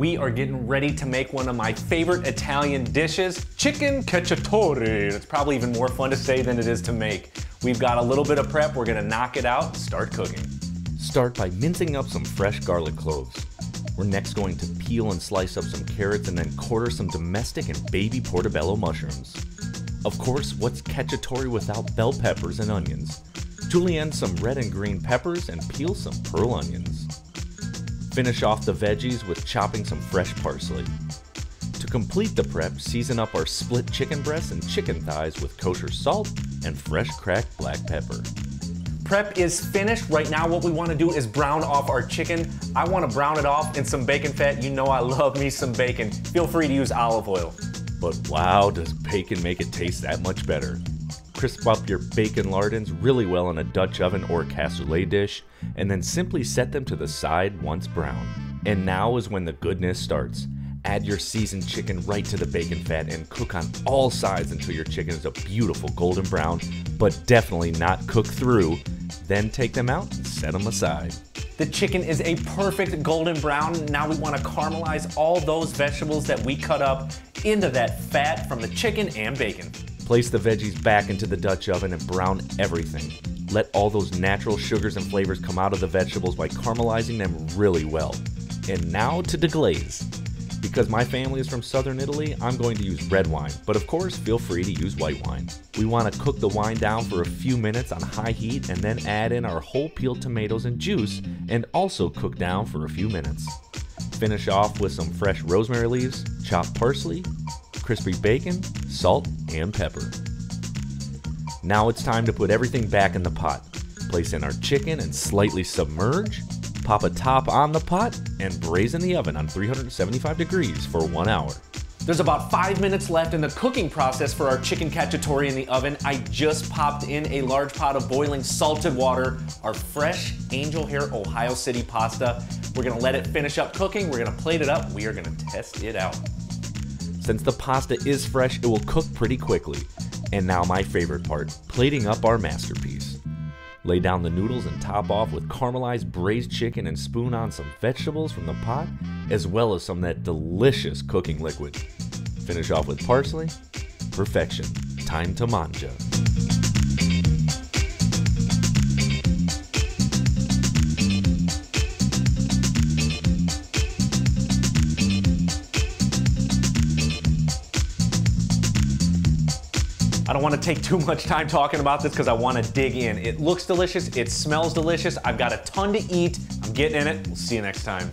we are getting ready to make one of my favorite Italian dishes, chicken cacciatore. It's probably even more fun to say than it is to make. We've got a little bit of prep, we're gonna knock it out, start cooking. Start by mincing up some fresh garlic cloves. We're next going to peel and slice up some carrots and then quarter some domestic and baby portobello mushrooms. Of course, what's cacciatore without bell peppers and onions? Julienne some red and green peppers and peel some pearl onions. Finish off the veggies with chopping some fresh parsley. To complete the prep, season up our split chicken breasts and chicken thighs with kosher salt and fresh cracked black pepper. Prep is finished. Right now what we wanna do is brown off our chicken. I wanna brown it off in some bacon fat. You know I love me some bacon. Feel free to use olive oil. But wow, does bacon make it taste that much better. Crisp up your bacon lardons really well in a Dutch oven or cassoulet dish, and then simply set them to the side once brown. And now is when the goodness starts. Add your seasoned chicken right to the bacon fat and cook on all sides until your chicken is a beautiful golden brown, but definitely not cooked through. Then take them out and set them aside. The chicken is a perfect golden brown. Now we wanna caramelize all those vegetables that we cut up into that fat from the chicken and bacon. Place the veggies back into the Dutch oven and brown everything. Let all those natural sugars and flavors come out of the vegetables by caramelizing them really well. And now to deglaze. Because my family is from southern Italy, I'm going to use red wine, but of course, feel free to use white wine. We want to cook the wine down for a few minutes on high heat and then add in our whole peeled tomatoes and juice and also cook down for a few minutes. Finish off with some fresh rosemary leaves, chopped parsley, crispy bacon, salt, and pepper. Now it's time to put everything back in the pot. Place in our chicken and slightly submerge. Pop a top on the pot and braise in the oven on 375 degrees for one hour. There's about five minutes left in the cooking process for our chicken cacciatore in the oven. I just popped in a large pot of boiling salted water, our fresh Angel Hair Ohio City pasta. We're gonna let it finish up cooking. We're gonna plate it up. We are gonna test it out. Since the pasta is fresh, it will cook pretty quickly. And now my favorite part, plating up our masterpiece. Lay down the noodles and top off with caramelized braised chicken and spoon on some vegetables from the pot, as well as some of that delicious cooking liquid. Finish off with parsley. Perfection. Time to mangia. I don't want to take too much time talking about this because I want to dig in. It looks delicious. It smells delicious. I've got a ton to eat. I'm getting in it. We'll see you next time.